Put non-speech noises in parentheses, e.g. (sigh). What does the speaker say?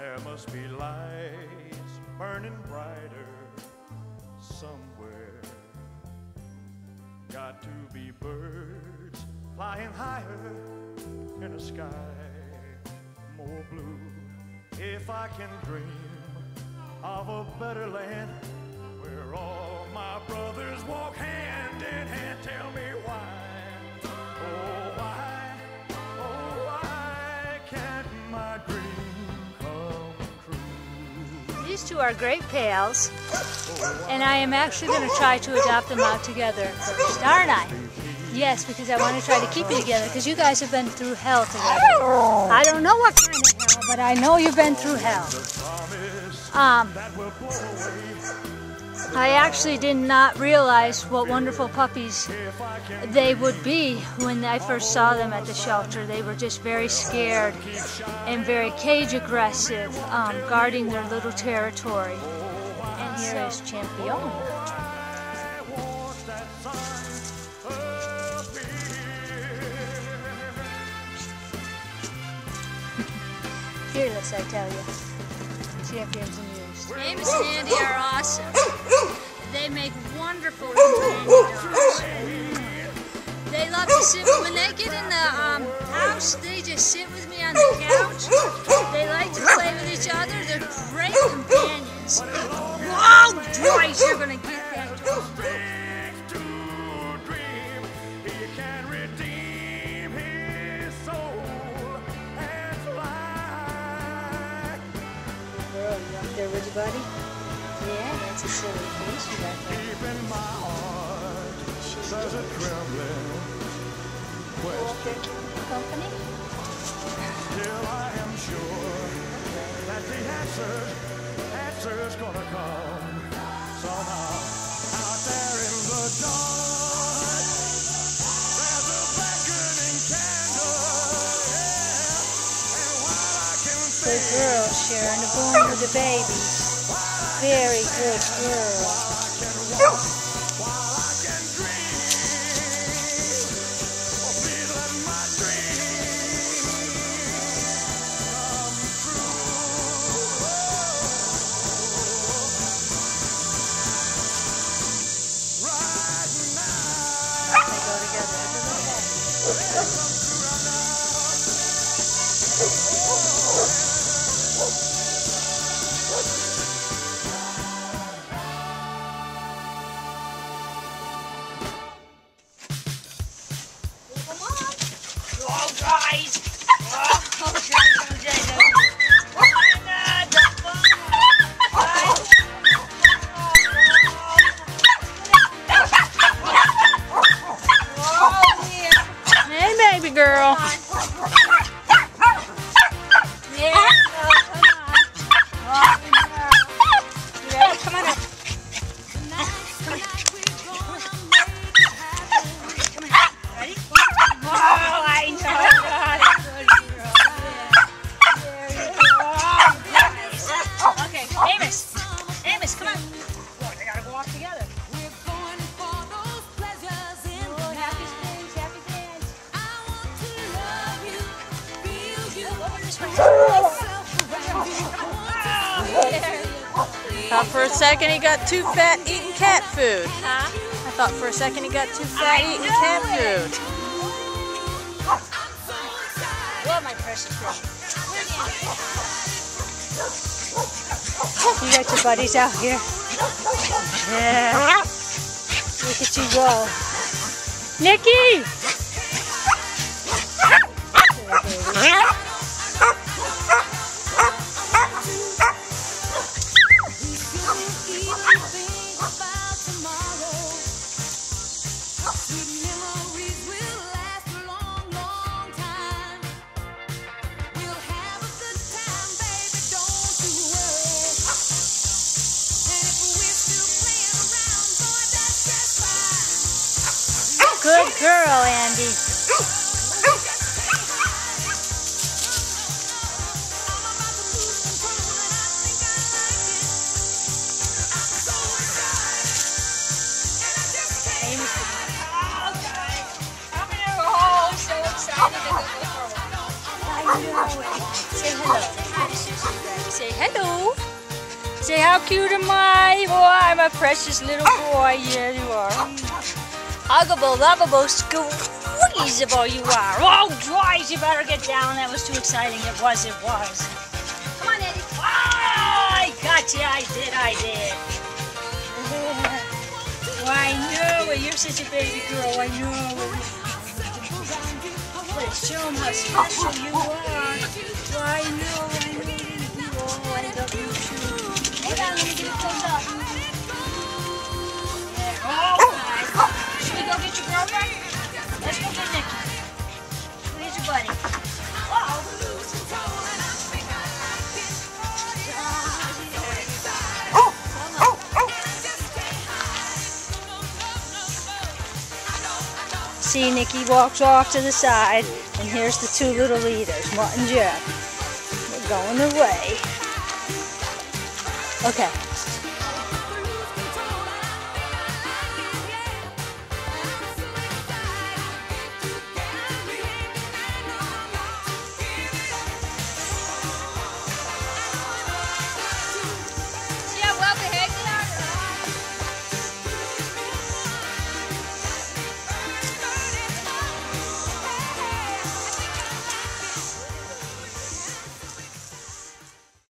There must be lights burning brighter somewhere. Got to be birds flying higher in a sky more blue. If I can dream of a better land where all my brothers These two are great pals, and I am actually going to try to adopt them out together aren't I? Yes, because I want to try to keep you together, because you guys have been through hell together. I don't know what kind of hell, but I know you've been through hell. Um, I actually did not realize what wonderful puppies they would be when I first saw them at the shelter. They were just very scared and very cage aggressive, um, guarding their little territory. And here is Champion. Fearless, I tell you. Champions amused. Amos and Andi are awesome. They make wonderful dogs. They love to sit, when they get in the um, house, they just sit with me on the couch. They like to play with each other. They're great companions. Oh, Joyce, you're to get up there with your buddy? Yeah, that's a silly face you got there. Deep in my heart, there's a trembling question. Company? Still, I am sure that the answer, answer's gonna come somehow. Out there in the dark, there's a beckoning candle, yeah. And while I can Good girl, Sharon. The boom with the baby. Very good girl. Guys! Jacob. Hey, baby girl. Amos, come on. Look, they gotta go off together. Oh, happy springs, happy dance. Over this way. (laughs) (laughs) Thought for a second he got too fat eating cat food. Huh? I thought for a second he got too fat eating cat food. Well, my precious baby. You got your buddies out here. Yeah. Look at you go. Nikki! Girl, Andi. Say hello. Say hello. Say how cute am I? Oh, I'm a precious little boy. Yeah, you are. Huggable, lovable, squeezeable you are. Oh, Joyce, you better get down. That was too exciting. It was, it was. Come on, Eddie. Oh, I got you. I did, I did. (laughs) Why, no, you're such a baby girl. I know. But show them how special you are. Why, no, I know. Oh, I love you too. Hold on, let me get a your? Let's go get. Where's your buddy? Uh-oh. See, Nikki walks off to the side, and here's the two little leaders, Mutt and Jeff. They're going their way. Okay,